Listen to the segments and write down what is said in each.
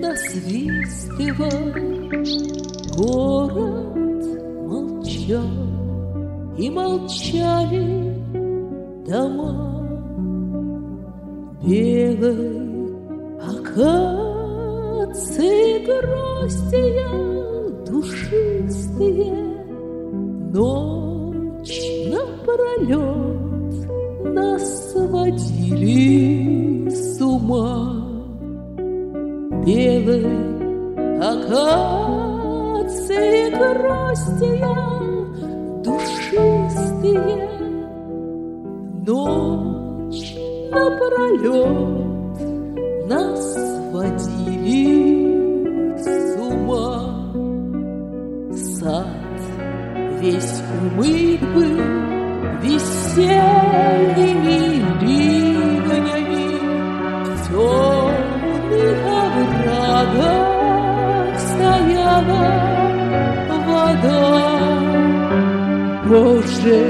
насвистывал, город молчал, и молчали дома. Белой акации гроздья душистые, Ночь напролет нас водили с ума. Белой акации гроздья душистые, Ночь напролет нас водили с ума. Сад весь умыт был весенними оврагах стояла вода. Боже,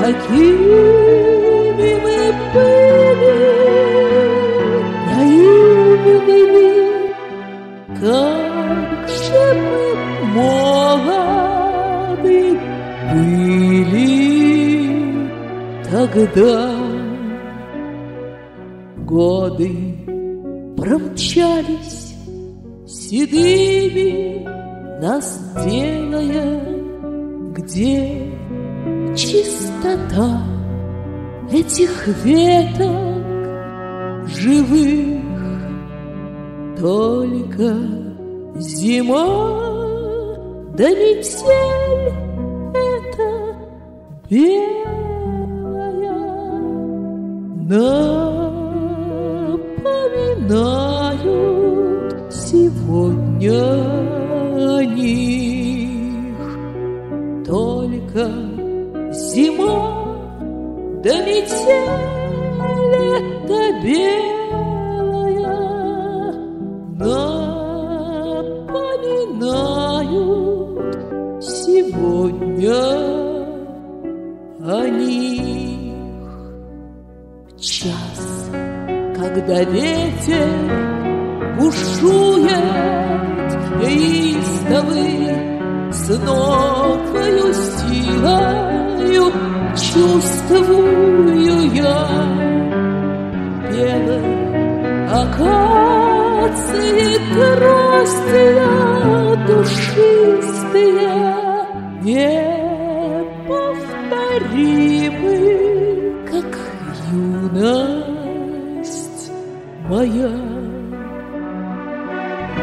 какими мы были наивными, как же мы молоды были тогда. Годы промчались седыми, нас делая где чистота этих веток живых только зима. Да метель это белая напоминают сегодня о них только зима да метель это белая напоминают сегодня о них. Час, когда ветер бушует истовый, с новою силою чувствую я белой акации гроздья душистые неповторимы, как юность моя.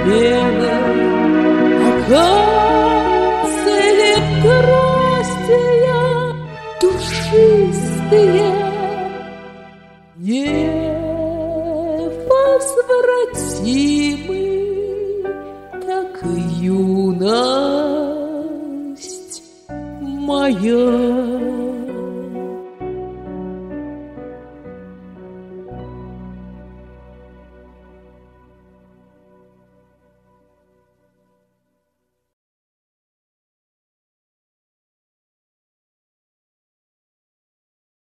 Белой акации гроздья душистые невозвратимы, как юность моя.